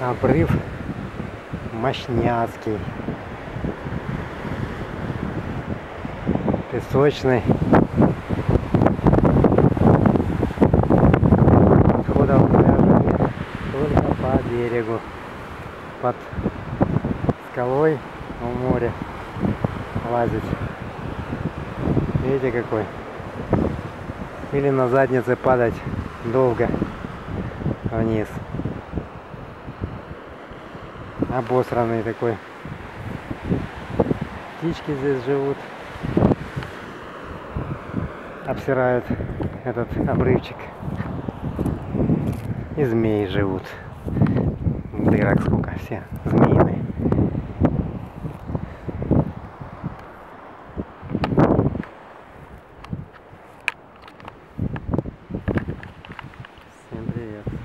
Обрыв мощняцкий. Песочный. Отходов пляжа нет, только по берегу. Под скалой в море лазить. Видите какой? Или на заднице падать долго вниз обосранный такой. Птички здесь живут. Обсирают этот обрывчик. И змеи живут. Дырок сколько, все змеиные. Всем привет.